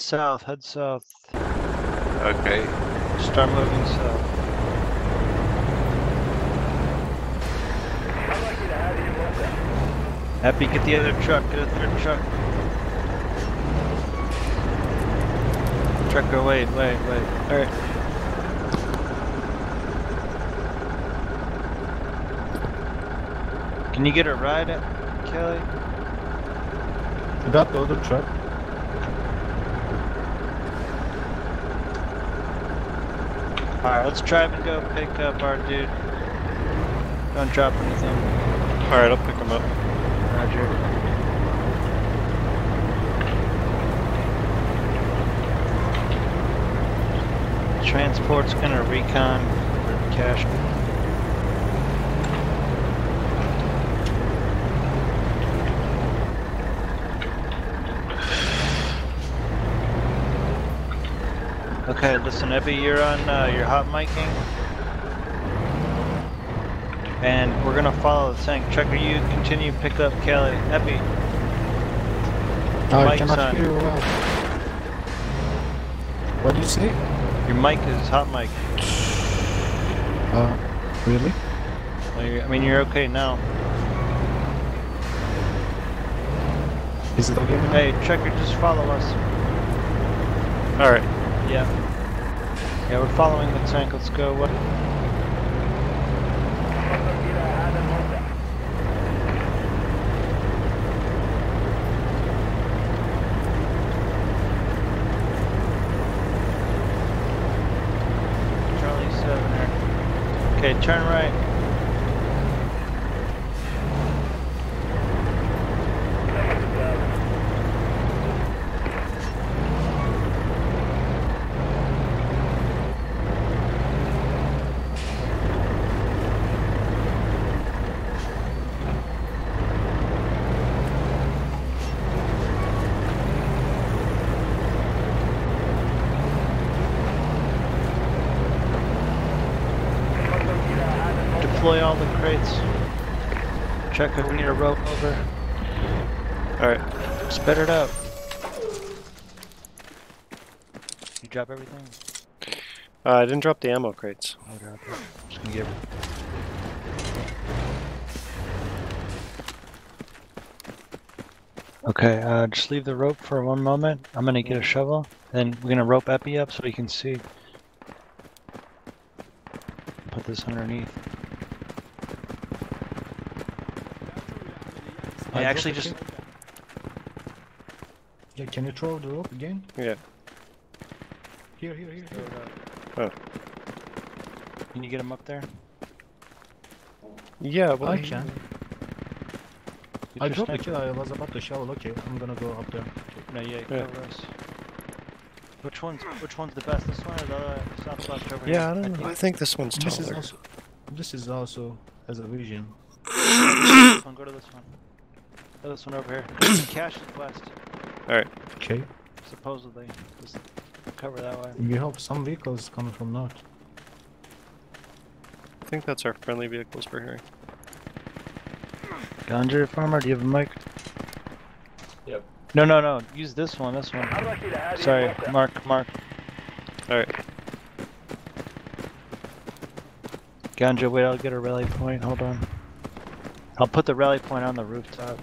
South, head south. Okay. Start moving south. Happy, get the other truck, get a third truck. Trucker, wait, wait, wait. Alright. Can you get a ride Kelly? I got the other truck. Alright, let's drive and go pick up our dude. Don't drop anything. Alright, I'll pick him up. Roger. Transport's gonna recon for cache. Okay, listen, Ebby, you're on uh, your hot miking. And we're gonna follow the tank. Checker, you continue pick up Kelly. Ebby, I Mike's cannot on. hear well. What do you say? your mic is hot mic. Uh, really? Well, you're- I mean, you're okay now. Is it okay now? Hey, Checker, just follow us. Alright. Yeah. Yeah, we're following the tank. Let's go. Charlie 7 there. Okay, turn right. Deploy all the crates. Checker, we need a rope over. Alright. Spit it out. You drop everything? Uh, I didn't drop the ammo crates. I'll drop it. Just gonna give Okay, uh, just leave the rope for one moment. I'm gonna get a shovel, then we're gonna rope Epi up so he can see. Put this underneath. I I actually just it. Yeah, can you throw the rope again? Yeah. Here, here, here. here. Oh. Can you get him up there? Yeah, well, I can. I dropped the kill. I was about to shovel. Okay, I'm gonna go up there. No, yeah, Yeah. cover us. Which one's which one's the best? This one or the other southwest over yeah, I don't know. think I think this one's This is taller. also. This is also as a vision. this one. Go to this one. Go to this one over here. Cache is west, Alright. Okay. supposedly. Just cover that way. We have some vehicles coming from north. I think that's our friendly vehicles we're hearing. Ganja farmer, do you have a mic? Yep. No, no, no. Use this one. This one. Sorry, Mark. Mark. Alright. Ganja, wait. I'll get a rally point. Hold on. I'll put the rally point on the rooftop.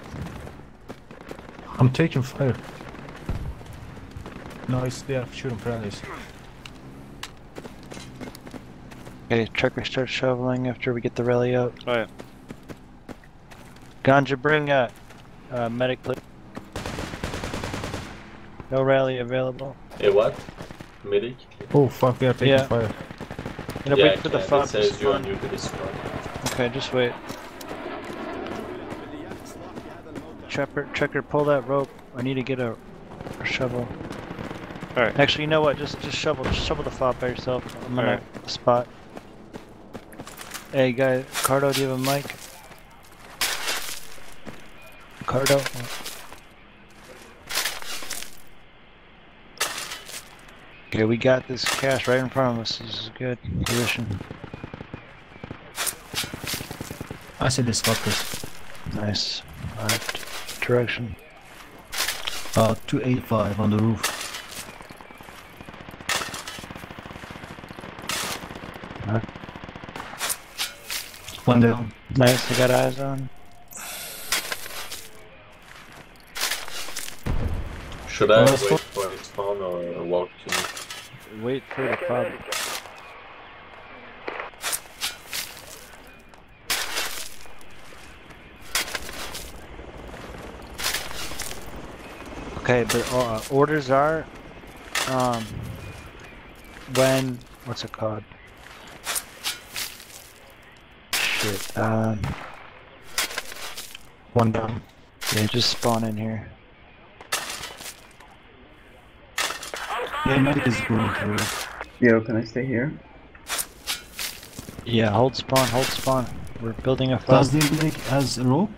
I'm taking fire. No, it's they are shooting friendlies. Okay, trucker start shoveling after we get the rally out. Oh yeah. Ganja, bring uh, uh medic. please. No rally available. Hey, what? Medic? Oh fuck, they are taking Yeah. fire. Gonna yeah, wait for the Ken, fob it says you are new to this squad. Okay, just wait. Trapper, checker, pull that rope. I need to get a, a shovel. Alright. Actually, you know what? Just just shovel, just shovel the fob by yourself. I'm gonna Alright. spot. Hey, guy, Cardo, do you have a mic? Cardo. Okay, we got this cache right in front of us. This is a good position. I see this fuckers. Nice. Alright. Direction. Uh, 285 on the roof. One down. Nice, I got eyes on. Should I wait that's fine. for it spawn or walk in? Wait for the fob. Okay, but uh, orders are, um, when what's it called? Shit. Um, One down. yeah, just spawn in here. Yeah, medic is going through. Yo, can I stay here? Yeah, hold spawn, hold spawn. We're building a fob. Does the medic has a rope?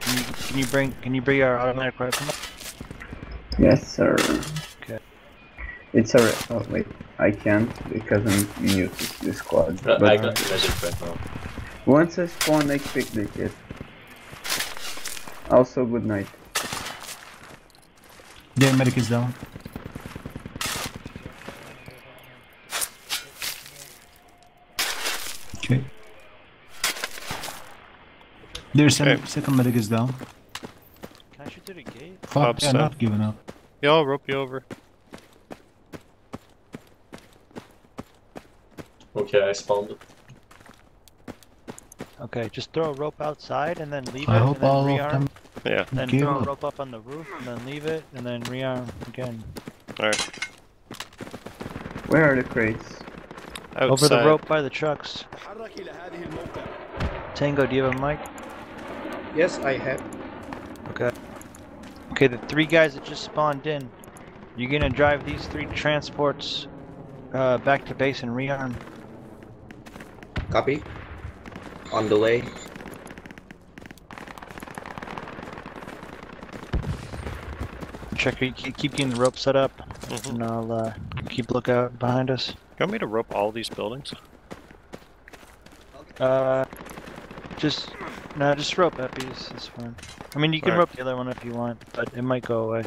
Can you, can you bring can you bring our automatic rifle? Yes, sir. Okay. It's a. Oh wait, I can't because I'm new to this squad. Uh, But I got the magic right now. Once I spawn, I pick the kit. Also, good night. Yeah, medic is down. Okay. There's Okay. a second medic is down. Can I shoot through the gate? Fuck, Bob's yeah, not giving up. Yeah, I'll rope you over. Okay, I spawned. Okay, just throw a rope outside and then leave I it hope and then all rearm. of them Yeah. Then give throw a rope up on the roof and then leave it and then rearm again. Alright. Where are the crates? Outside. Over the rope by the trucks. Tango, do you have a mic? Yes, I have. Okay. Okay, the three guys that just spawned in, you're gonna drive these three transports uh, back to base and rearm. Copy. On delay. way. Check, keep, keep getting the rope set up, Mhm. and I'll uh, keep lookout behind us. You want me to rope all these buildings? Uh, just no, just rope Eppies. It's fine. I mean, you can Alright. rope the other one if you want, but it might go away.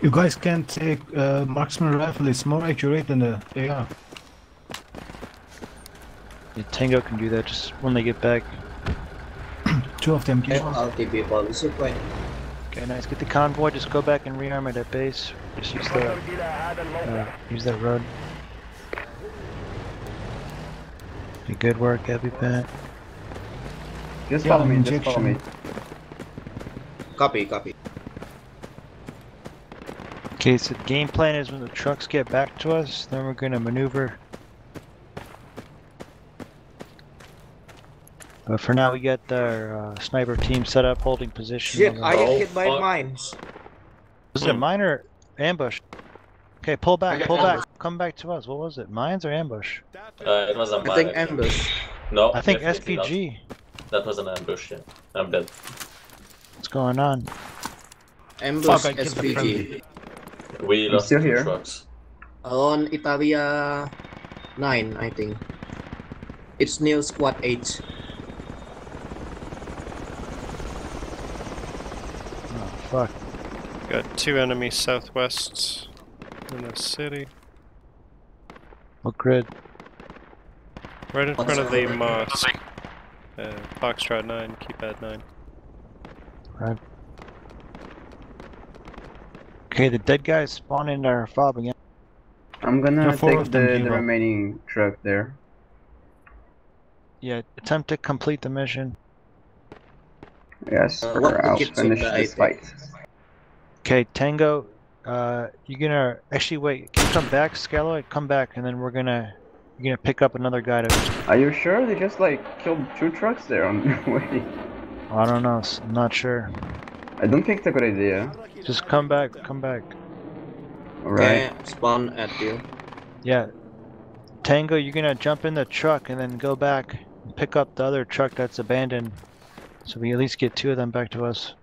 You guys can't take uh, marksman rifle, it's more accurate than the AR. Yeah, Tango can do that just when they get back. Two of them Okay, kill. I'll give you policy point. Okay, nice. Get the convoy. Just go back and rearm it at base. Just use the uh, use that road. Be good work, EpiPat. Just follow me. Just follow me. Copy, copy. Okay, so the game plan is when the trucks get back to us, then we're gonna maneuver. But for now, we got our uh, sniper team set up, holding position. Shit, I the- get Oh, hit by mines. Was it a mine or ambush? Okay, pull back, got pull back, come back to us. What was it? Mines or ambush? Uh, it was a I think ambush. No, I think definitely not. SPG. That was an ambush, yeah. I'm dead. What's going on? Ambush Fuck, I killed the SPG. We I'm lost still here. trucks. On Italia 9, I think. It's new squad 8. Oh fuck. Got two enemies southwest in the city. What grid? Right in What's front of the that? mosque. Uh, Foxtrot 9, keypad 9. Right. Okay, the dead guys spawn in our fob again. I'm gonna Yeah, take the, the remaining truck there. Yeah, attempt to complete the mission. Yes, Uh, or I'll finish this item? fight. Okay, Tango, uh, you're gonna actually wait. Can you come back, Scalloy? Come back, and then we're gonna you're gonna pick up another guy to. Are you sure they just like killed two trucks there on the way? I don't know. s- I'm not sure. I don't think it's a good idea. Just come back. Come back. Alright. Okay, spawn at you. Yeah. Tango, you're gonna jump in the truck and then go back and pick up the other truck that's abandoned, so we at least get two of them back to us.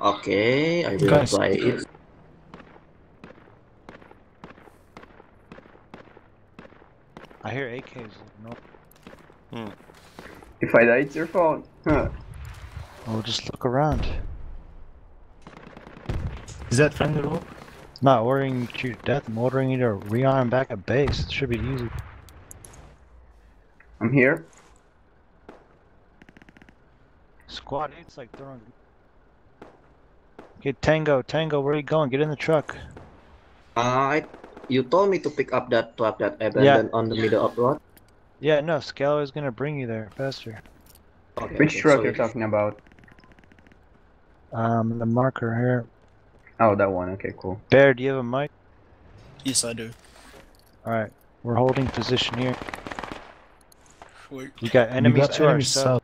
Okay, I will Guys. apply it. I hear AKs. No. Hmm. If I die, it's your fault. Huh. We'll just look around. Is that friendly rope? Not ordering you to your death. I'm ordering you to rearm back at base. It should be easy. I'm here. Squad 8's like throwing. Okay, Tango, Tango, where are you going? Get in the truck. Uh, I, you told me to pick up that truck that abandoned on the middle of road. Yeah, no, Scalaway's gonna bring you there faster. Okay, Which okay, truck so you're talking about? Um, the marker here. Oh, that one. Okay, cool. Bear, do you have a mic? Yes, I do. Alright, we're holding position here. Wait. We got We enemies got to our enemies south. south.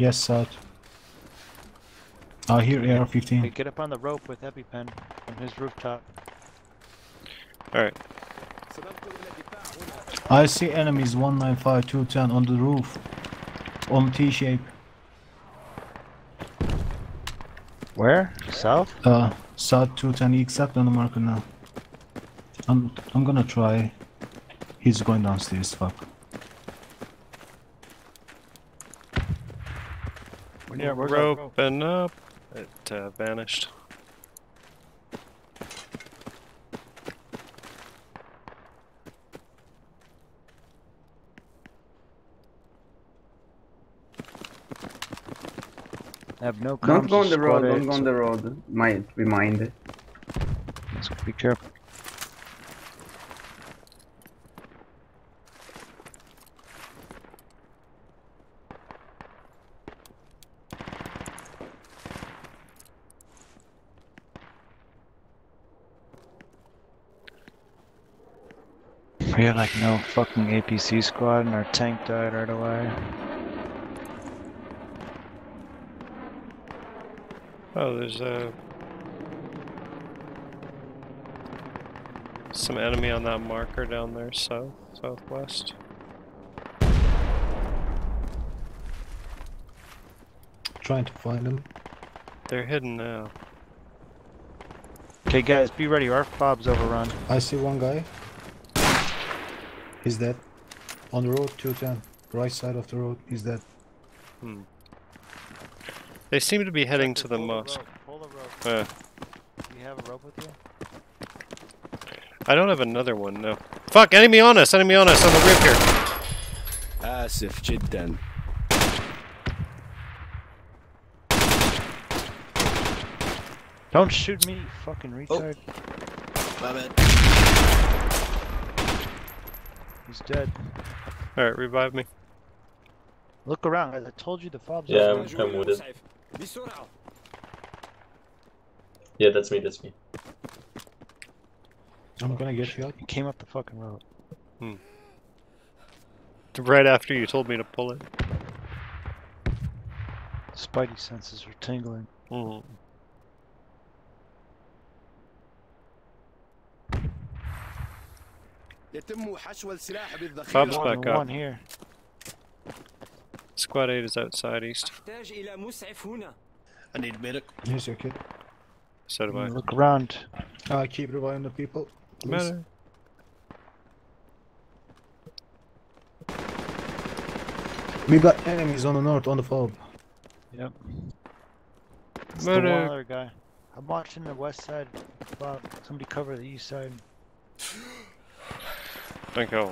Yes, south. I hear AR-15. get up on the rope with EpiPen from his rooftop. Alright. I see enemies 195, 210 on the roof. On T-shape. Where? South? Uh, south 210 exact on the marker now. I'm I'm gonna try. He's going downstairs. Fuck. Yeah, we're rope? Roping up. It uh, vanished. I have no clue. Don't go on the road. Don't go on the road. Might be mined. be careful. Like no fucking APC squad and our tank died right away. Oh, there's a some enemy on that marker down there, south, southwest. Trying to find them. They're hidden now. Okay guys, be ready, our fob's overrun. I see one guy. He's dead. On the road, 210. Right side of the road, he's dead. Hmm. They seem to be heading to, the mosque. Pull the rope. Uh. Do you have a rope with you? I don't have another one, no. Fuck, enemy on us, enemy on us, on the roof here. Asif jiddan. Don't shoot me, fucking oh. retard. Oh. My bad. He's dead. Alright, revive me. Look around, as I told you the fob's Yeah, I'm, I'm with it. Yeah, that's me, that's me. I'm gonna get you out. You came up the fucking road. Hmm. Right after you told me to pull it. Spidey senses are tingling. Mm -hmm. يتم حشو السلاح Fab's بالذخيرة. back One, up. one here. Squad 8 is outside east. أحتاج إلى مسعف هنا. I need medic. Here's your kid. So do I. Look around. I keep reviving the people. please. Matter. We got enemies on the north, on the fob. Yep. It's the one Medic. other guy. I'm watching the west side. Bob, somebody cover the east side. Thank you.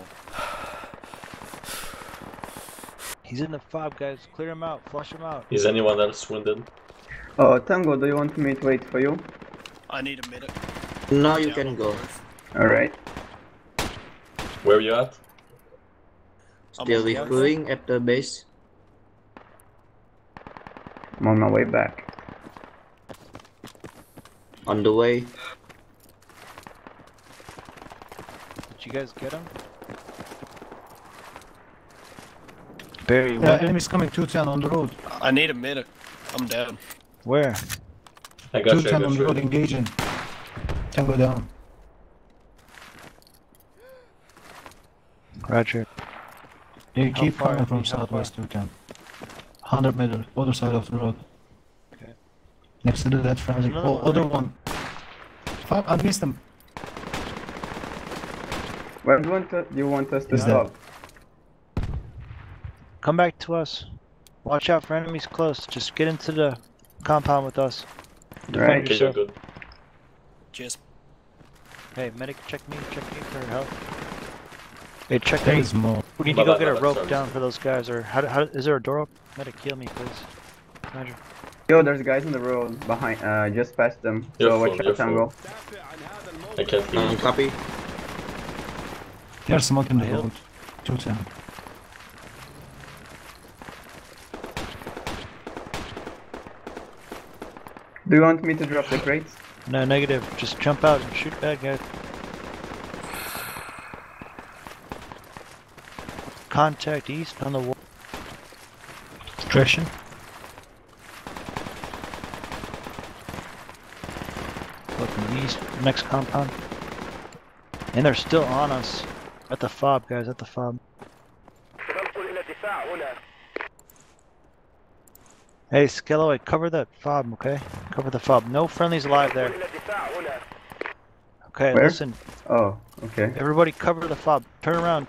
He's in the fob, guys. Clear him out. Flush him out. Is anyone else wounded? Oh, Tango, do you want me to wait for you? I need a medic. Now you Down can go. Alright. Where are you at? Still on the refueling at the base. I'm on my way back. On the way. Did you guys get him? Barry, Yeah, what? enemies coming 210 on the road. I need a medic. I'm down. Where? I got you, I 210 on the road, you. engaging. Tango down. Roger. They How keep far? coming from How far? southwest 210. 100 meter, other side of the road. Okay. Next to the dead friendly. another Oh, one other there. one. Fuck, I missed them. Where do you want, to, do you want us to Is that- stop? Come back to us. Watch out for enemies close. Just get into the compound with us. Defend Right. Okay, yourself. good. Cheers. Hey, medic, check me. Check me for help. Hey, check There that. is more. We need to go bye, get a rope sorry. down for those guys, or how, how is there a door open? Medic, heal me, please. Roger. Yo, there's guys in the road behind, uh, just past them. You're so full, watch you're out, Tango. I can't hear Um, you. copy. There's smoke in the I help. road. 210. Do you want me to drop the crates? No, negative. Just jump out and shoot bad guys. Contact east on the wall. Traction. Looking east, next compound. And they're still on us. At the fob, guys, at the fob. Hey, Skellaway, cover that fob, okay? Cover the fob. No friendlies alive there. Okay, Where? listen. Oh, okay. Everybody cover the fob. Turn around.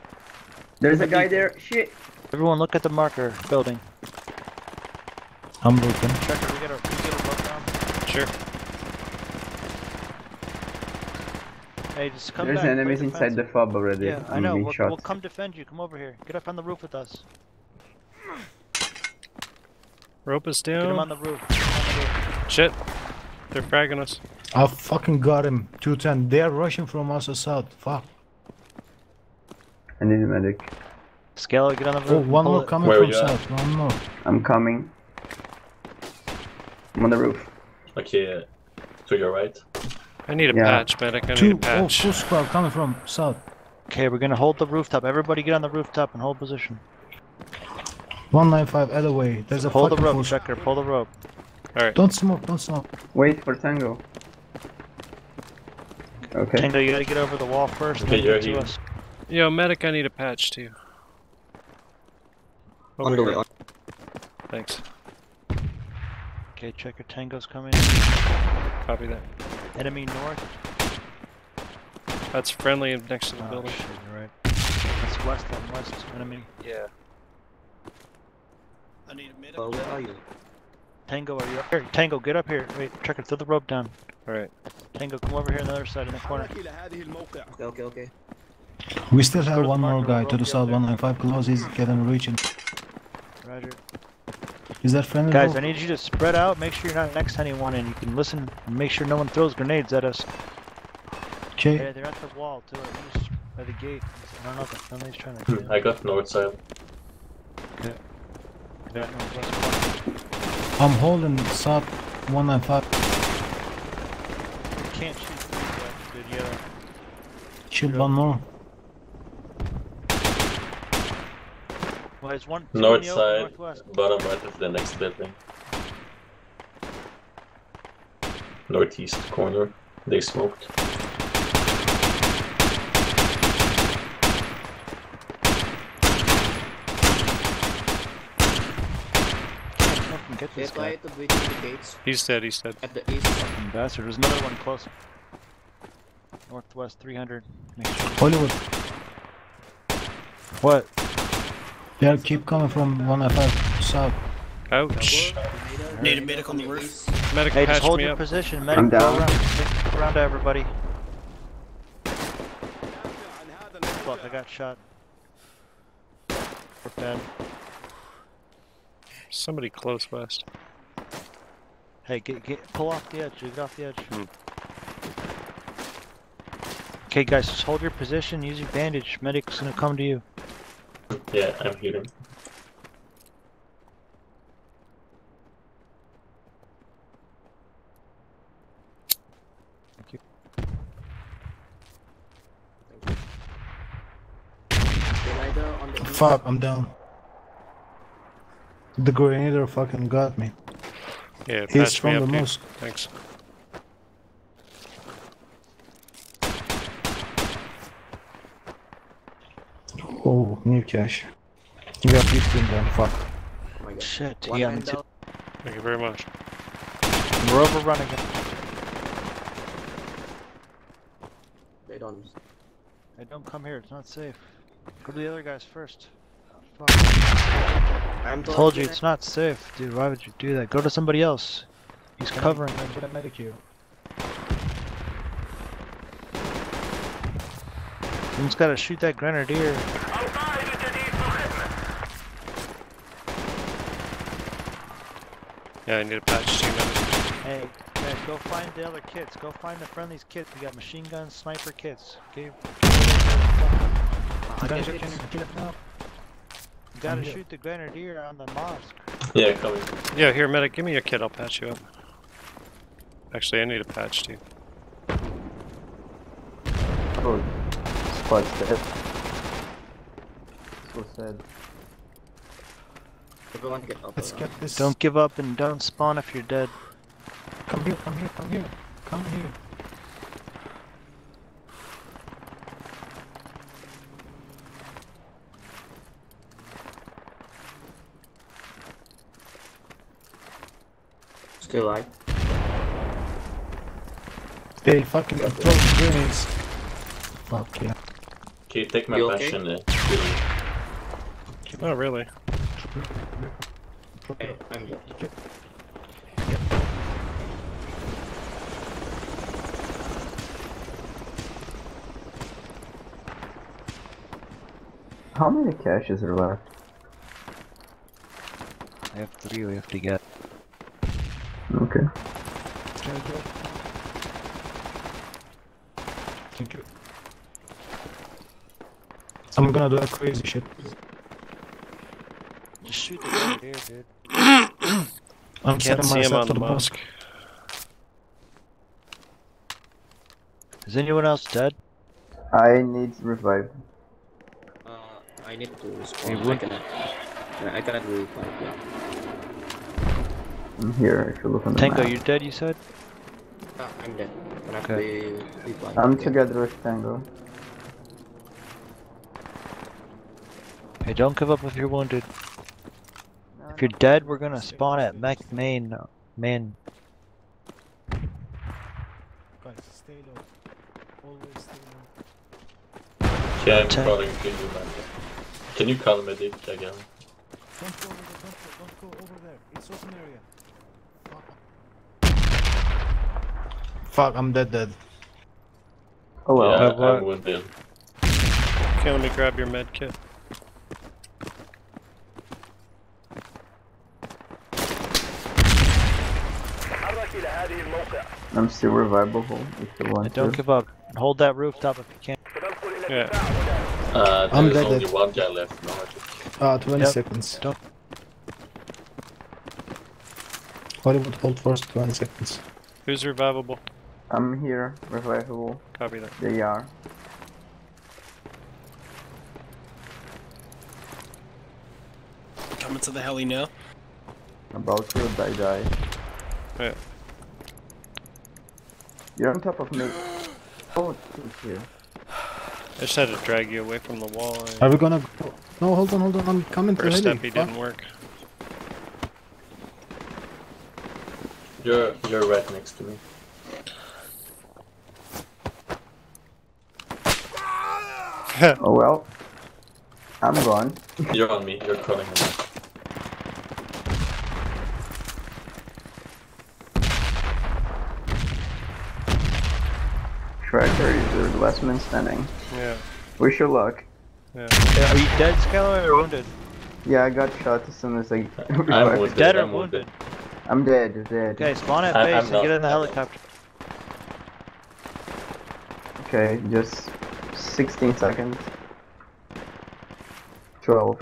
There's a guy there. Shit. Everyone look at the marker building. I'm looking. Checker, we get a, we get a look down. Sure. Hey, just come There's back. enemies inside the fob already. Yeah, I know. We'll, shot. we'll come defend you. Come over here. Get up on the roof with us. Rope is Get him on down. the roof. Get him on the roof. Shit. They're fragging us. I fucking got him. 210. They're rushing from us south. Fuck. I need a medic. Scalo, get on the oh, roof. Oh, and one pull more coming Where from you at? south. One more. I'm coming. I'm on the roof. Okay, to your right. I need a Yeah. patch, medic. I need a Two. Oh, full squad coming from south. Okay, we're gonna hold the rooftop. Everybody get on the rooftop and hold position. 195 other way. There's a Pull the rope, full- Checker. Pull the rope. Alright. Don't smoke. Don't smoke. Wait for Tango. Okay. Tango, you gotta get over the wall first. Okay, you're to us. Yo, medic, I need a patch too. On the here. Thanks. Okay, Checker. Tango's coming. Copy that. Enemy north. That's friendly next to the Oh, building. shit, you're right. That's west and west. Enemy. Yeah. I need a medic. Uh, where are you? Tango, are you up here? Tango, get up here. Wait, Checker, throw the rope down. Alright. Tango, come over here on the other side in the corner. Okay, okay, okay. We still have one more guy to the south. 195 close. He's getting reaching. Roger. Is that friendly? Guys. I need you to spread out. Make sure you're not next to anyone, and you can listen. And make sure no one throws grenades at us. Okay. Yeah, they're at the wall too. They're just by the gate. I don't know if the friendly's trying to get. I got north side. They're at northwest corner. I'm holding south 195. You can't shoot through that, dude. Yeah. Shoot one more. Well, there's one. North in the open, side, Northwest. bottom right of the next building. Northeast corner. They smoked. Get this guy guy. at the the gates. He's dead, he's dead. At the east. Fucking bastard. There's another one close. Northwest 300. Make sure. Hollywood. What? Yeah, keep coming from 195 south. Ouch. Need a medic on the roof. Medic Hey, just hold me your up. position. Medic, I'm go down. Around, Take- around to everybody. Fuck, I got shot. We're bad. Somebody close west. Hey, get get pull off the edge. Get off the edge. Hmm. Okay, guys, just hold your position. Use your bandage. Medic's gonna come to you. Yeah, I'm healing. Grenadier on the east. Fuck, I'm down. The grenadier fucking got me. Yeah, He's patch me from up, the dude. mosque. Thanks. Oh, new cache. You got 15 then, fuck. Oh my god. Shit, One yeah, man me too. down. Thank you very much. We're overrunning it. They don't. Hey, don't come here. It's not safe. Go to the other guys first. Oh, fuck. I'm Told you it's not safe, dude. Why would you do that? Go to somebody else. He's covering. I, Get a medic here. Someone's gotta shoot that grenadier. Yeah, I need a patch too. Medic. Hey, guys, go find the other kits. Go find the friendly's kits. We got machine guns, sniper kits. Okay. I Guys, get it. you get now? You gotta shoot the grenadier on the mosque. Yeah, coming. Yeah, here, medic. Give me your kit. I'll patch you up. Actually, I need a patch too. Oh, squad's dead. So sad. Everyone get up. Let's get this. Don't give up and don't spawn if you're dead. Come here, come here, come here. Come here. Still alive. They fucking throw grenades. Fuck yeah. Okay, take my You patch okay? and uh, heal. Oh, really? Okay, I'm dead. How many caches are left? I have three we have to get. Okay. Thank you. I'm gonna do a crazy shit. Just shoot the grenadier, dude. I'm Can't setting see him myself on to the the mosque. mosque. Is anyone else dead? I need revive. Uh, I need to spawn. Hey, I would- cannot. Yeah, I cannot revive yet. I'm here if you look on the Tango, map. you dead, you said? Ah, I'm dead. Cannot Okay. be revived. I'm yet. together with Tango. Hey, don't give up if you're wounded. If you're dead, we're gonna spawn at Mech Main. uh, Main. Guys, stay low. Always stay low. Okay, I'm Tank. crawling to you, man. Can you call medic again? Don't go over there, don't go, don't go over there. It's open area. Fuck. Fuck, I'm dead dead. Oh well. yeah. I'm wounded. Okay, let me grab your med kit. I'm still revivable if you And want don't to. give up. Hold that rooftop if you can. Yeah. Uh, I'm there's dead, only dead. one guy left now, I think. Ah, 20 Yep. seconds. Don't- Hollywood hold first 20 seconds. Who's revivable? I'm here, revivable. Copy that. They are. Coming to the heli now. About to die die. Yeah. You're on top of me. Oh, it's here. I just had to drag you away from the wall. Are we gonna go? No, hold on, hold on. I'm coming to First heli. step he didn't work. You're you're right next to me. Oh well. I'm gone. You're on me. You're crawling on me. Tracker is the last man standing. Yeah. Wish you luck. Yeah. Are you dead, Skylar, or wounded? Yeah, I got shot as soon as I I'm wounded. Dead or I'm wounded. wounded? I'm dead, dead. Okay, spawn at base I'm and not- get in the helicopter. Okay, just 16 seconds. 12.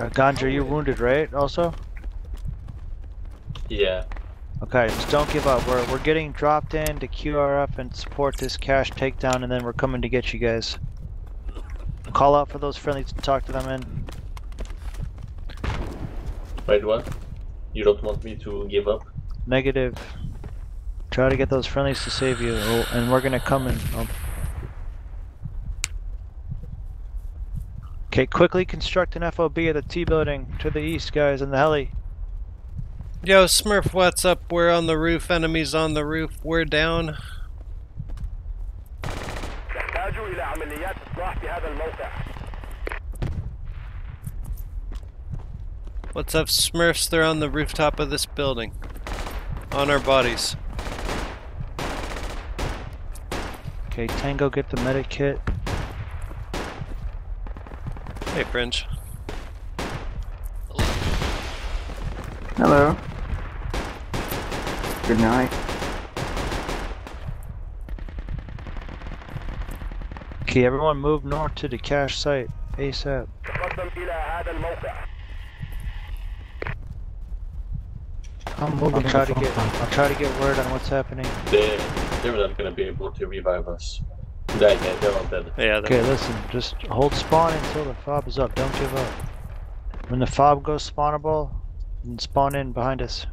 Uh, Ganja, you're wounded, right? Also? Yeah. Okay, just don't give up. We're we're getting dropped in to QRF and support this cache takedown, and then we're coming to get you guys. Call out for those friendlies to talk to them in. Wait, what? You don't want me to give up? Negative. Try to get those friendlies to save you, oh, and we're gonna come in. Oh. Okay, quickly construct an FOB at the T building to the east, guys, in the heli. Yo, Smurf, what's up? We're on the roof. Enemies on the roof. We're down. What's up, Smurfs? They're on the rooftop of this building. On our bodies. Okay, Tango, get the medikit. Hey, Fringe. Hello. Good night. Okay, everyone move north to the cache site ASAP. I'm moving. I'll try to get. I'll try to get word on what's happening. They, they're not going to be able to revive us. They, yeah, they're all dead. Yeah, Okay, listen, just hold spawn until the fob is up. Don't give up. When the fob goes spawnable, then spawn in behind us.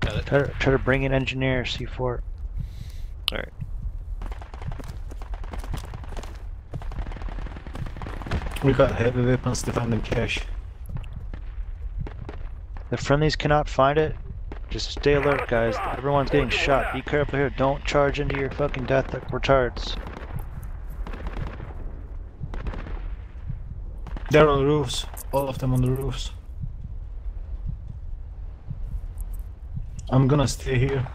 Got it. Try to, try to bring in engineer C4. Alright. We got heavy weapons defending cache. The friendlies cannot find it. Just stay alert, guys. Everyone's getting shot. Be careful here. Don't charge into your fucking death like retards. They're on the roofs. All of them on the roofs. I'm gonna stay here.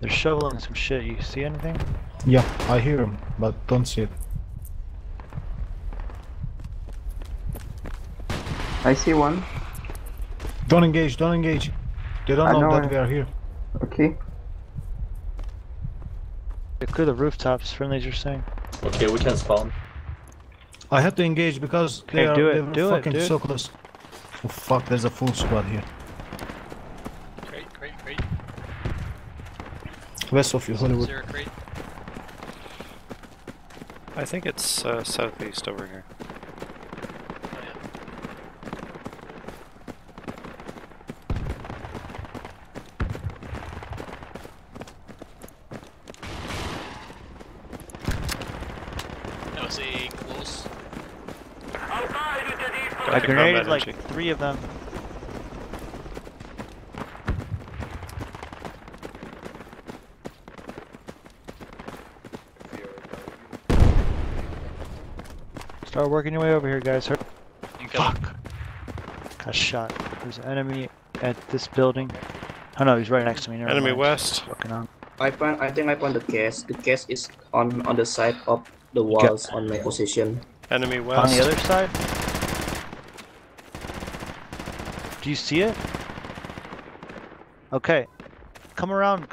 They're shoveling some shit. You see anything? Yeah, I hear them, but don't see it. I see one. Don't engage, don't engage. They don't I know, know that it. we are here. Okay. They clear the rooftops. Friendlies are saying. Okay, we can spawn. I have to engage because Okay, they are do it, do fucking dude. so close. Oh fuck, there's a full squad here. Crate, crate, crate. West of you, Hollywood. Zero crate. I think it's uh, southeast over here. Like energy. three of them. Start working your way over here, guys. Hur- You got Fuck. Got shot. There's an enemy at this building. Oh no, he's right next to me. Never Enemy mind. west. Working on. I find I think I found the case. The case is on on the side of the walls on my position. Enemy west. On the other side? Do you see it? Okay. Come around.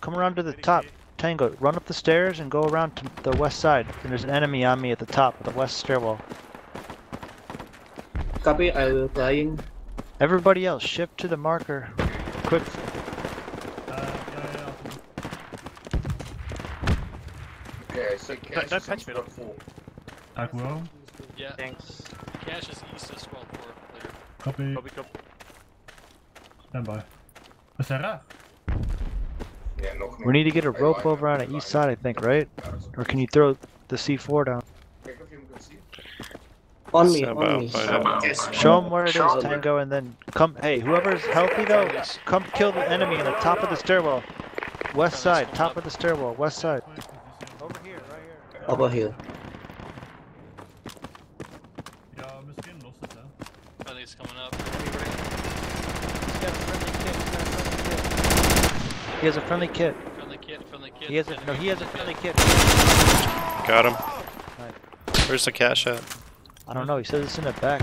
Come around to the top. Tango, run up the stairs and go around to the west side. And there's an enemy on me at the top of the west stairwell. Copy. I will flying. Everybody else, shift to the marker. Quick. Uh, don't, don't touch me. Act well. Yeah. Thanks. Cache is east of squad 4 later. Copy. Copy, copy. Stand by. Wat is raar? We need to get a rope over on the east side, I think, right? Or can you throw the C4 down? On me. Stand On me. Yes. Show them where it is, Tango, and then come. Hey, whoever's healthy though, come kill the enemy in the top of the stairwell. West side, top of the stairwell, west side. Over here, right here. Over here. Ja, misschien lost het hè. Friendly's coming up. He's got a friendly kit. He's got a friendly kit. He has a friendly kit. Friendly kit, friendly kit. He has a no. He has a friendly kit. Got him. Right. Where's the cache at? I don't know. He says it's in the back.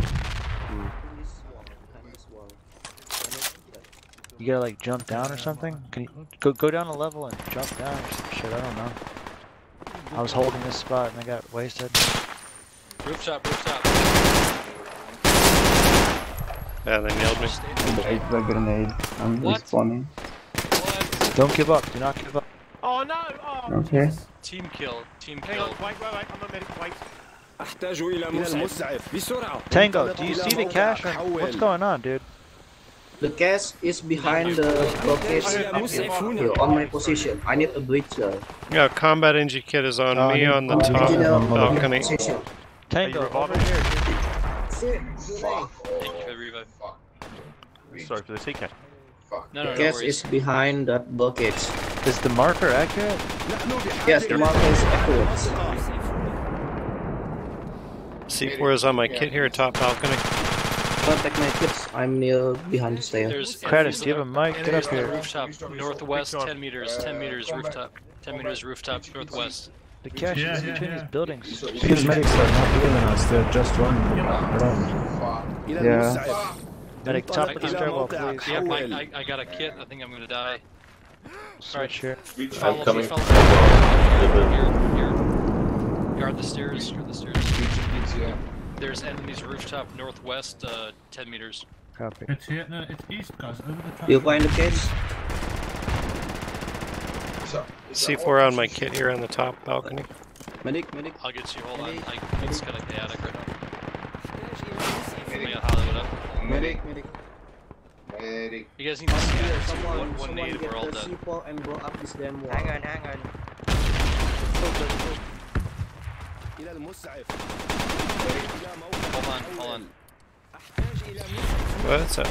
You gotta like jump down or something. Can you go go down a level and jump down or some shit? I don't know. I was holding this spot and I got wasted. Rooftop, rooftop. Yeah, they nailed me. Break the grenade. I'm What? respawning. Don't give up. Do not give up. Oh no! Oh. Okay. Team kill. Team kill. Wait, wait, wait. I'm a medic. Wait. Tango, do you see the cache? What's going on, dude? The cache is behind the location on my position. I need a breacher. Uh, yeah, combat NG kit is on me uh, on the top balcony. Tango, over here. The. Sorry for the TK. Fuck. No, no, guess no it's behind that bucket. Is the marker accurate? Yes, the marker is accurate. C4 is on my yeah. kit here, top balcony. Contact my kits. I'm near behind the stairs. Kratos, do you have a mic? Get up here. Rooftop, northwest, 10 meters, 10 meters, rooftop. 10 meters, rooftop, northwest. The cache yeah, is between yeah. these buildings. These medics are not healing us, they're just running around. Yeah. Medic, top of the stairwell, please. Yeah, Mike, I, I got a kit. I think I'm gonna die. Sorry. Sure. Follow I'm coming. Guard the stairs. Guard the stairs. Yeah. There's enemies rooftop northwest, uh, 10 meters. Copy. It's here. No, it's east, guys. Over the top. You find the kit. C4 on my kit here on the top balcony. Medic, medic. I'll get you. Hold on. I, it's kind of chaotic right now. Medic. Medic, medic. You guys need to scan Here, it. someone, One, one someone nade, get we're all the dead. C4 and blow up this damn wall. Hang on, hang on. إلى المسعف Hold on, hold on. What's up?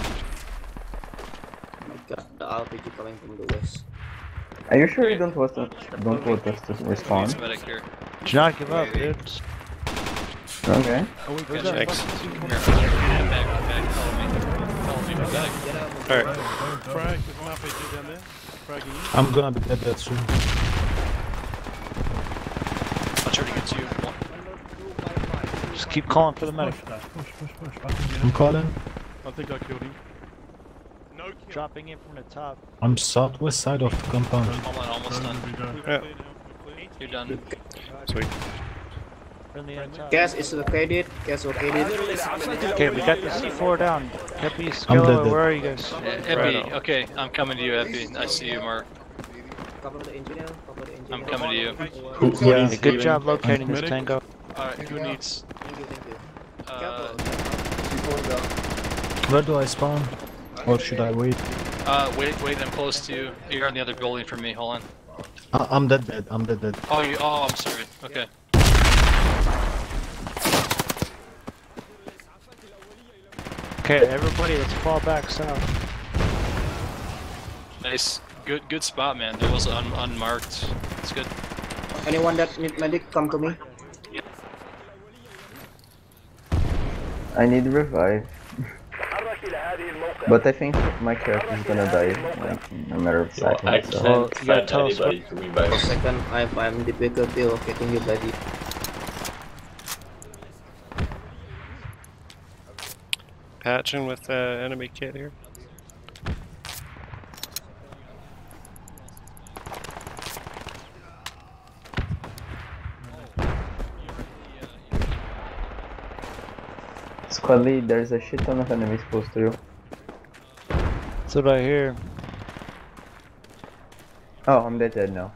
Got the RPG coming from the west. Are you sure you don't want us, don't want us to Needs respond? medic here. Do not give up, dude. Okay. Where's back, come back. Follow me. Follow me, medic. Alright. Frag, there's an RPG down there. Fragging you. I'm gonna be dead that soon. I'll try to get you. Just keep calling for the medic. Push, push, push, push. I can get I'm calling. I think I killed him. No kill. Dropping in from the top. I'm southwest side of the compound. Hold on, almost done. There we go. Yeah. You're done. Sweet. Friendly on. Gas is located. Gas located. Okay, we got the C4 down. Happy, dead, Skello, dead. where are you guys? Epi, okay, I'm coming to you, Epi. I see you, Mark. Cover the engineer. Cover the engineer. I'm coming to you. Who, who Yeah. good healing? job locating this Medic? tango. Alright, who needs. Thank you, thank you. Uh, Where do I spawn? Or should I wait? uh, wait, wait, I'm close to you. You're on the other building from me, hold on. I I'm dead dead, I'm dead dead. Oh, you, oh, I'm sorry. Okay. Okay, everybody, let's fall back south. Nice. Good good spot, man. There was un unmarked. It's good. Anyone that need medic, come to me. I need revive. but I think my character is gonna die like, in a matter of seconds. Well, so. well, you gotta tell us. Second, I'm, I'm the bigger deal of getting you buddy. Patching with uh, enemy kit here. Squad lead, there's a shit ton of enemies close to you. That's what I hear. Oh, I'm dead dead now.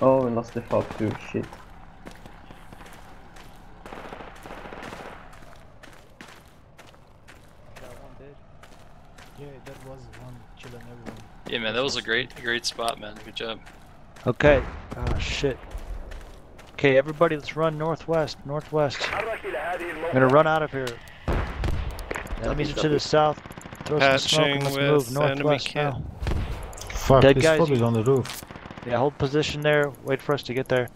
Oh, I lost the fog too, shit. Yeah, that was one killing everyone. Yeah, man, that was a great, great spot, man. Good job. Okay. Oh, shit. Okay, everybody, let's run northwest, northwest. I'm gonna run out of here. Enemies are to the south. Throw some smoke and let's move northwest now. Fuck, Dead guys, on the roof. Yeah, hold position there. Wait for us to get there.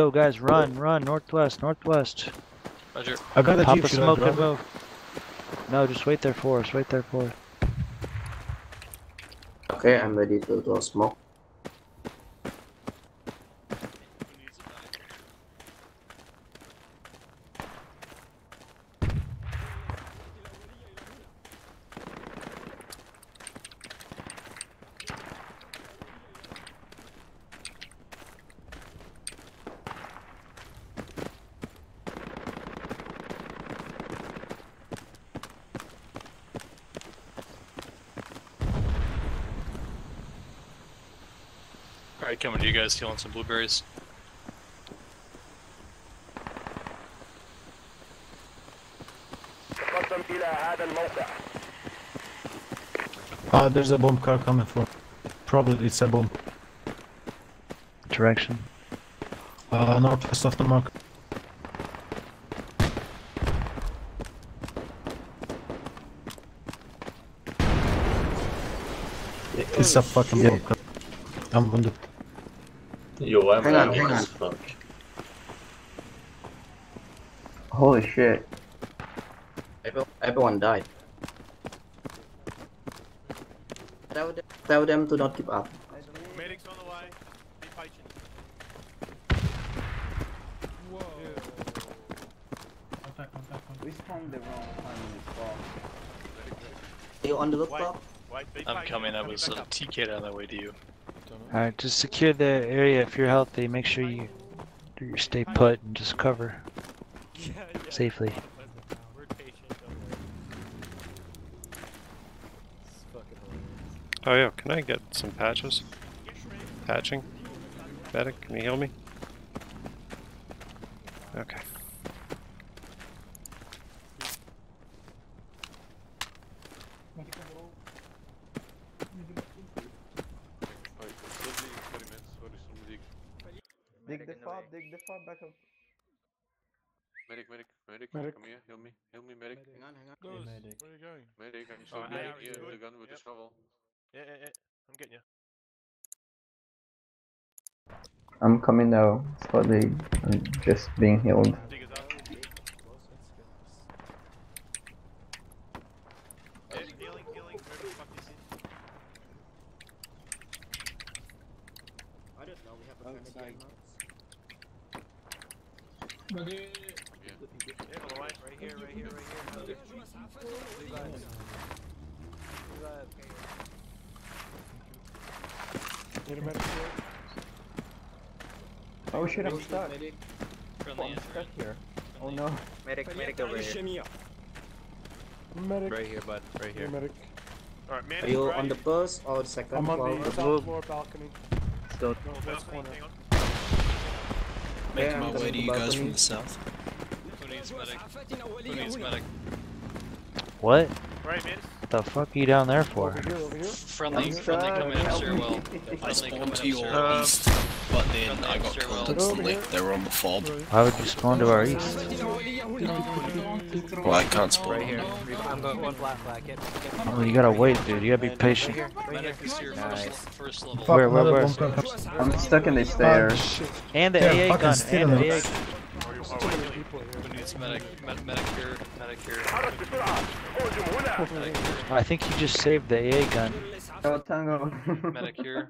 go, guys. Run, run. Northwest, northwest. Roger. I got a Pop jeep. A smoke and move. No, just wait there for us. Wait there for us. Okay, I'm ready to go smoke. guys stealing some blueberries. Uh, there's a bomb car coming from. Probably it's a bomb. Direction? Uh, northwest of the mark. It's a fucking bomb car. I'm on the Yo, I'm Hang on, hang as fuck. Holy shit. Everyone died. Tell them, tell them to not give up. Medics on the way. Be patient. Contact, contact, contact. We spawned the wrong time in the spawn. You on the rooftop? I'm coming, I was back uh. TK'd on the way to you. Alright, just secure the area if you're healthy. Make sure you do stay put and just cover safely. We're patient, don't worry. Oh yeah, can I get some patches? Patching? Medic, can you heal me? Okay. Dig the fob, dig the fob back up. Medic, medic, medic, Medic. come here, heal me, heal me, medic. Hang on, hang on. Ghost, where are you going? Medic, I'm Oh, still I behind know, you, it's the good. gun with Yep. the shovel. Yeah, yeah, yeah. I'm getting you. Coming now. Slowly. I'm just being healed. Dig us up. Oh shit, I'm stuck. Oh, I'm stuck here. Oh no. Medic, medic over here. Medic. Right here, bud. Right here. Medic. Alright, medic. Are you on the first or the second floor? I'm on the south floor balcony. Still. No, that's corner. Making yeah, my way to you guys from the south. Who needs medic? Who needs medic? What? Right, man. The fuck are you down there for? Over here, over here. Friendly, friendly coming up, sir. Well, I spawned to your east but then I got killed instantly. They were on the fob. Why would you spawn to our east? Well, I can't spawn. Right here. I'm one black oh, you gotta wait, dude. You gotta be patient. Nice. Where, where, where? I'm stuck in these stairs. And the yeah, AA gun. And the AA gun. I think he just saved the AA gun. Oh, Tango. Medicare.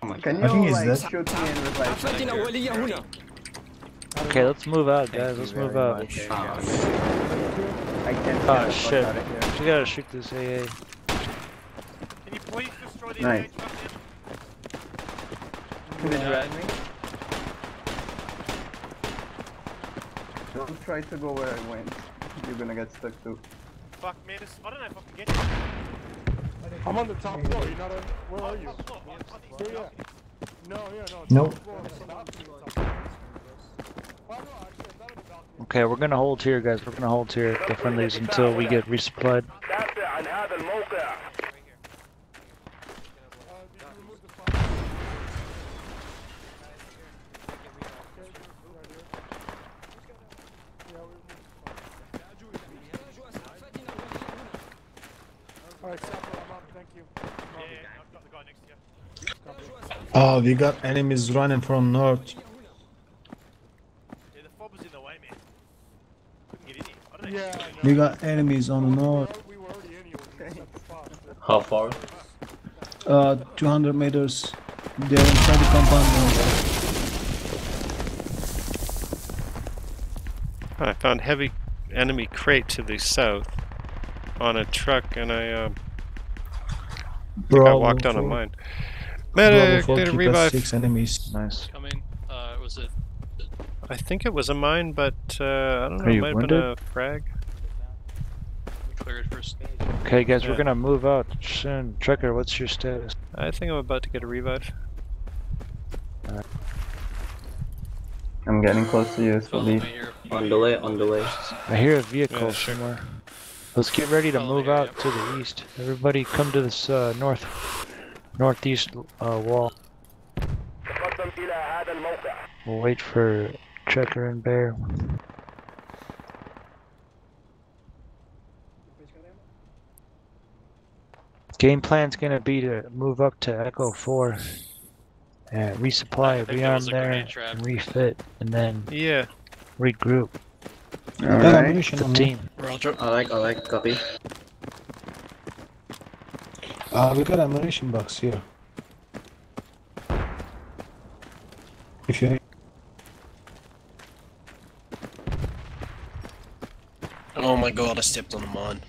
Oh Medic here. Can I think you he's like dead. shoot me and revive Medic. Okay, let's move out, guys. Let's move out. Oh, I can't Oh shit. out. We gotta shoot this AA. Can you please destroy the Nice. engine? Can you drag me? Don't try to go where I went. You're gonna get stuck too. Fuck, man. This, I don't know if I can get you. I'm on the top floor. You're not on. Where are you? Top floor, man. On Yeah, east yeah. balcony. No, yeah, no. Nope. top floor, on the balcony, top floor. No, actually, I'm not on the balcony. Okay, we're gonna hold here, guys. We're gonna hold here at the friendlies until we get resupplied. Oh, we got enemies running from north. Yeah, the fob was in the way, man. Couldn't get in here. I don't know. Yeah, I. We got enemies on the north. We were already in here when we set the fob. How far? Uh, 200 meters. They're inside the compound. now. I found heavy enemy crate to the south on a truck, and I um, think I walked on a four. mine. Bravo Medic, four, need a revive. Six enemies. Nice. Coming. Uh, was it? I think it was a mine, but uh, I don't know. Are It you might have been a frag. Clear it first. Okay, guys, Yeah. we're gonna move out soon. Trekker, what's your status? I think I'm about to get a revive. I'm getting close to you, so Follow leave. On the way, on the way. I hear a vehicle Yeah, sure. somewhere. Let's get ready to Follow move out to the east. Everybody, come to this uh, north, northeast uh, wall. We'll wait for Checker and Bear. Game plan's gonna be to move up to Echo 4 and resupply beyond there, and refit, and then yeah, regroup. All right. The team. Roger. I like, I like, copy. Uh, we got ammunition box here. If you Oh my god, I stepped on a mine.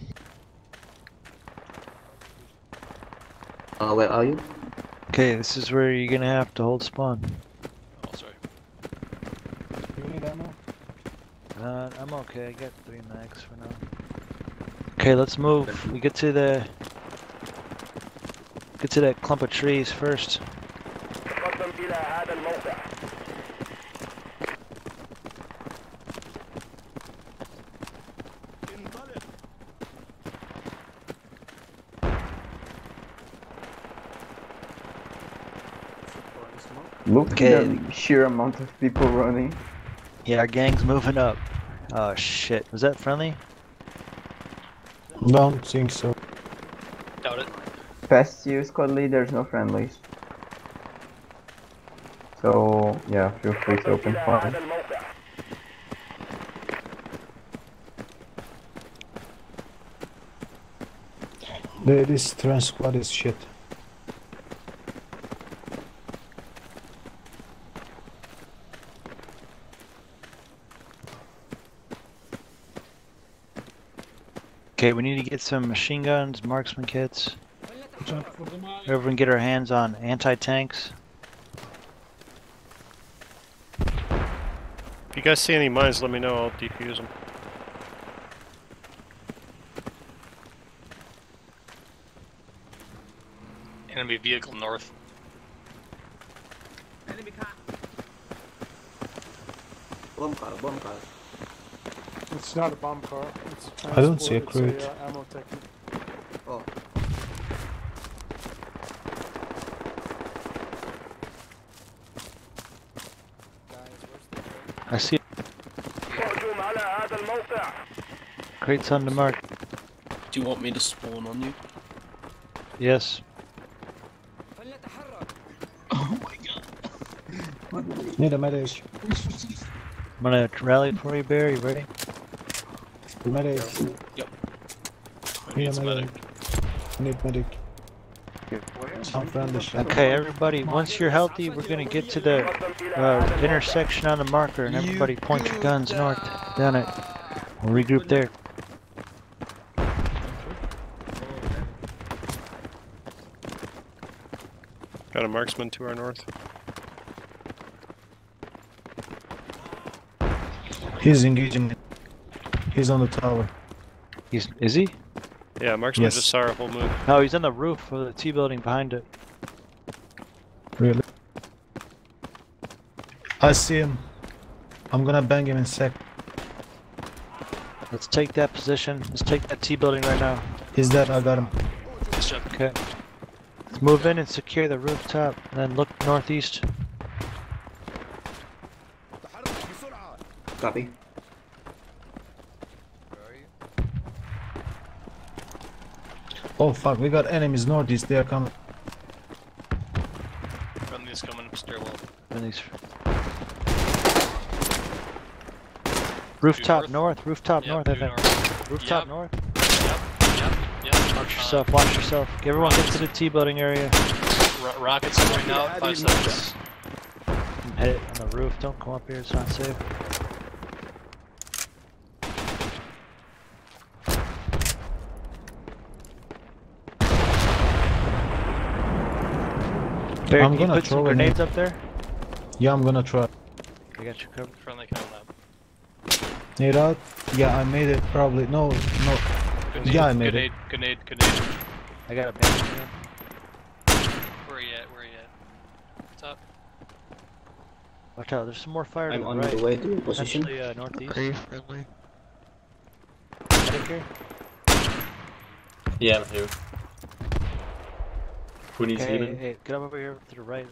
Uh, where are you? Okay, this is where you're gonna have to hold spawn. Oh, sorry. you need ammo? Uh, I'm okay. I got three mags for now. Okay, let's move. We get to the Get to that clump of trees first. Look okay. at the sheer amount of people running. Yeah, our gang's moving up. Oh shit, was that friendly? Don't think so fast you squad leaders, no friendlies. So yeah, feel free to open fire. This trans squad is shit. Okay, we need to get some machine guns, marksman kits. Everyone get our hands on anti-tanks. If you guys see any mines, let me know. I'll defuse them. Enemy vehicle north. Bomb car, bomb car. It's not a bomb car. It's a I don't see a crate. It's a, uh, ammo technique. Oh, I see. Crates on the mark. Do you want me to spawn on you? Yes. Oh my god. Need a medic. I'm gonna rally for you, Bear. You ready? Medic. Yep. I need medic. I need medic. I'm friendly. Okay, everybody. Once you're healthy, we're gonna get to the uh, intersection on the marker, and everybody point your guns north. Down it. We'll regroup there. Got a marksman to our north. He's engaging. He's on the tower. He's is he? Yeah, marksman Yes. just saw our whole move. No, he's on the roof of the T building behind it. Really? I see him. I'm gonna bang him in sec. Let's take that position. Let's take that T building right now. He's dead. I got him. Nice. Okay. Let's move in and secure the rooftop, and then look northeast. copy. Oh fuck, we got enemies northeast. They are coming. Friendly's coming up stairwell. And these rooftop north? north, rooftop Yep, north, I think. north. Rooftop Yep. north. Yep, yep, yep. Watch yourself, watch yourself. Everyone get to the T building area. Ro- rockets going out. Five seconds. Hit it on the roof. Don't come up here, it's not safe. Barry, I'm can gonna put throw a grenades up there? Yeah, I'm gonna try. I got you covered. Friendly kill lab. Nade out. Yeah, I made it probably. No, no. Grenade, Yeah, I made grenade, it. grenade, grenade. grenade. I got a bandage. Where are you at? Where are you at? Top. Watch out, there's some more fire I'm the on right. the way to your position. Actually, uh, northeast. friendly. Medic here. Yeah, I'm here. Who needs Okay, hey, healing? hey, get up over here to the right.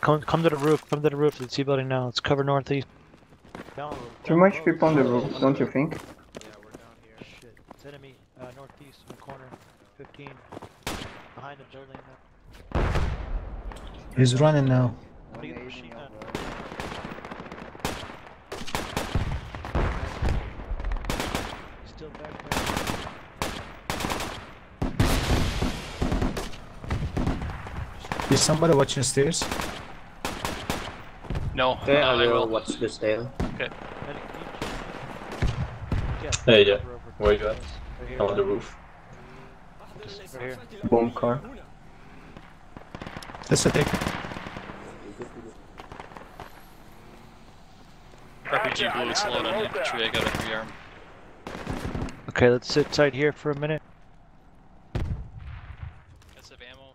Come, come to the roof. Come to the roof of the T building now. Let's cover northeast. Down, Too much people on the roof, don't you think? Yeah, we're down here. Shit, it's enemy uh, northeast in the corner. 15 behind the building. He's running now. What do you machine gun? Still back there. Is somebody watching stairs? No. Okay, uh, I I will will. watch the stair. Okay. Medic, need- Hey, yeah. Where you at? Right on the roof. Just right here. Bomb car. Let's take. RPG bullets load on infantry. I got a rearm. Okay, let's sit tight here for a minute. Guys have ammo?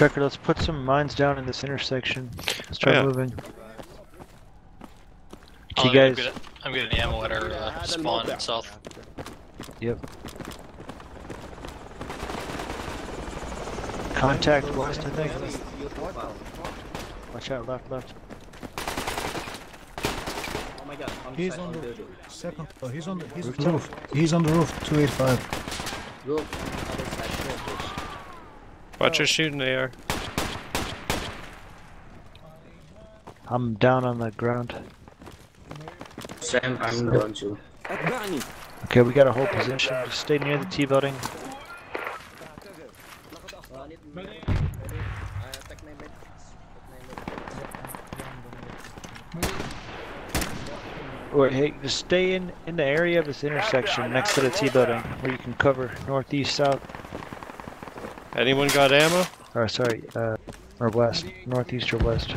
Trekker, let's put some mines down in this intersection. Let's try yeah. moving. Oh, you I'm guys. getting- I'm getting ammo at our uh, spawn south. Yep. Contact west, I think. Watch out, left, left. Oh my god, I'm He's on the building. second floor. He's on the he's on the roof. He's on the roof. 285. Roof, other side staircase. Watch your oh. shooting AR. I'm down on the ground. Sam, I'm down too. Okay, we got a whole position. Just stay near the T building. Or hey, just stay in in the area of this intersection next to the T building, where you can cover northeast, south. Anyone got ammo? or sorry, uh, or west, northeast or west.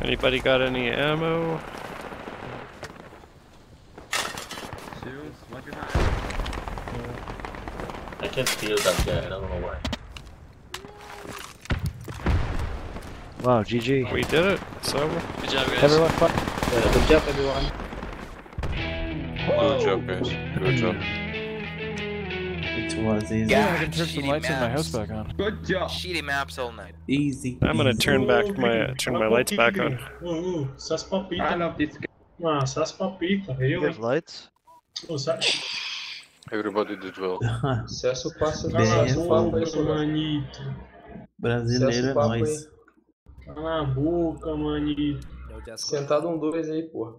Anybody got any ammo? I can't feel that guy, I don't know why. Wow, GG. We did it. It's over. Good job, guys. Everyone, fight. Yeah, good job, everyone. Good job, guys. Good job. It was easy. Yeah, I can turn some lights in my house back on. Good job. Shitty maps all night. Easy. I'm gonna turn back my turn my lights back on. Ô, ô, essas palpitas. I love this game. Mano, essas palpitas. Eu, There's hein? lights. Ô, sa- Everybody did well. Acesso passa Bem, acesso é papo fogo. aí, Solar. manito. Brasileiro Acesso é papo nóis. Cala a boca, manito. Sentado um dois aí, porra.